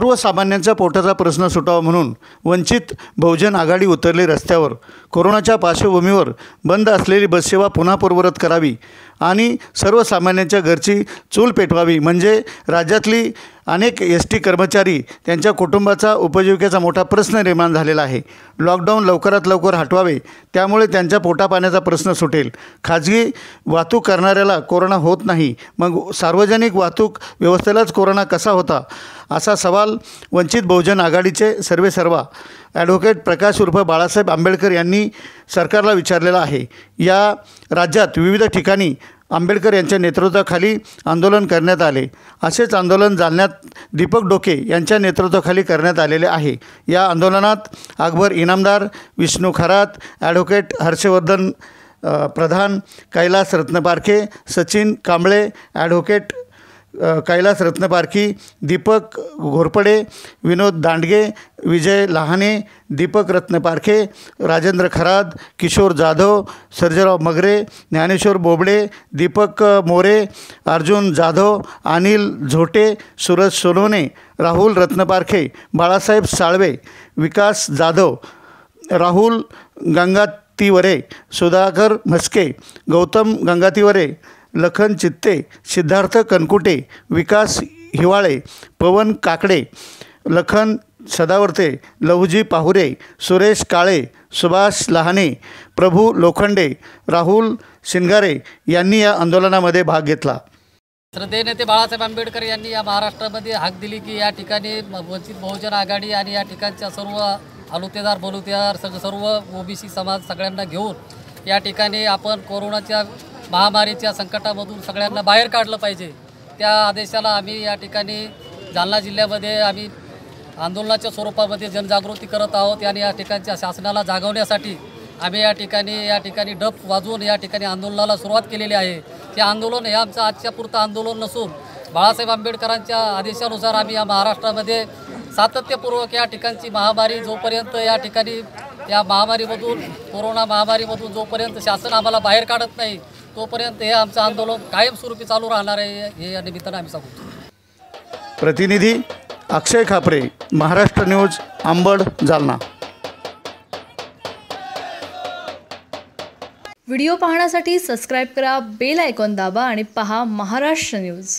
सर्वसामान्यांचा पोटाचा प्रश्न सुटावा म्हणून वंचित बहुजन आघाडी उतरली रस्त्यावर. कोरोनाच्या पार्श्वभूमीवर बंद असलेली बससेवा पुन्हा पूर्वरत करावी आणि सर्वसामान्यांच्या घरची चूल पेटवावी. म्हणजे राज्यातली अनेक एस टी कर्मचारी त्यांच्या कुटुंबाचा उपजीविकेचा मोठा प्रश्न निर्माण झालेला आहे. लॉकडाऊन लवकरात लवकर हटवावे त्यामुळे त्यांच्या पोटापाण्याचा प्रश्न सुटेल. खाजगी वाहतूक करणाऱ्याला कोरोना होत नाही. मग सार्वजनिक वाहतूक व्यवस्थेलाच कोरोना कसा होता? असा सवाल वंचित बहुजन आघाडीचे सर्वेसर्वा ॲडव्होकेट प्रकाश उर्फ बाळासाहेब आंबेडकर यांनी सरकारला विचारलेला आहे. या राज्यात विविध ठिकाणी आंबेडकर यांच्या नेतृत्वाखाली आंदोलन करण्यात आले. असेच आंदोलन जालन्यात दीपक डोके यांच्या नेतृत्वाखाली करण्यात आलेले आहे. या आंदोलनात अकबर इनामदार विष्णू खरात ॲडव्होकेट हर्षवर्धन प्रधान कैलास रत्नपारखे सचिन कांबळे ॲडव्होकेट कैलास रत्नपारखी दीपक घोरपडे विनोद दांडगे विजय लहाने दीपक रत्नपारखे राजेंद्र खराद किशोर जाधव सर्जेराव मगरे ज्ञानेश्वर बोबडे दीपक मोरे अर्जुन जाधव अनिल झोटे सूरज सोनवणे राहुल रत्नपारखे बाळासाहेब साळवे विकास जाधव राहुल गंगातीवरे सुधाकर म्हस्के गौतम गंगातीवरे लखन चित्ते सिद्धार्थ कनकुटे विकास हिवाळे पवन काकडे लखन सदावर्ते लहुजी पाहुरे सुरेश काळे सुभाष लहाने प्रभू लोखंडे राहुल शिंगारे यांनी या आंदोलनामध्ये भाग घेतला. श्रद्धेय नेते बाळासाहेब आंबेडकर यांनी या महाराष्ट्रामध्ये हाक दिली की या ठिकाणी वंचित बहुजन आघाडी आणि या ठिकाणच्या सर्व आलुतेदार बलुतेदार सग सर्व ओबीसी समाज सगळ्यांना घेऊन या ठिकाणी आपण कोरोनाच्या महामारीच्या संकटामधून सगळ्यांना बाहेर काढलं पाहिजे. त्या आदेशाला आम्ही या ठिकाणी जालना जिल्ह्यामध्ये आम्ही आंदोलनाच्या स्वरूपामध्ये जनजागृती करत आहोत आणि या ठिकाणच्या शासनाला जागवण्यासाठी आम्ही या ठिकाणी या ठिकाणी डप वाजवून या ठिकाणी आंदोलनाला सुरुवात केलेली आहे. ते आंदोलन हे आमचं आजच्या पुरतं आंदोलन नसून बाळासाहेब आंबेडकरांच्या आदेशानुसार आम्ही या महाराष्ट्रामध्ये सातत्यपूर्वक या ठिकाणची महामारी जोपर्यंत या ठिकाणी या महामारीमधून कोरोना महामारीमधून जोपर्यंत शासन आम्हाला बाहेर काढत नाही तोपर्यंत हे आमचं आंदोलन कायमस्वरूपी चालू राहणार आहे हे या निमित्तानं आम्ही सांगतो प्रतिनिधी अक्षय खापरे महाराष्ट्र न्यूज अंबड जालना. व्हिडिओ पाहण्यासाठी सबस्क्राईब करा बेल आयकॉन दाबा आणि पहा महाराष्ट्र न्यूज.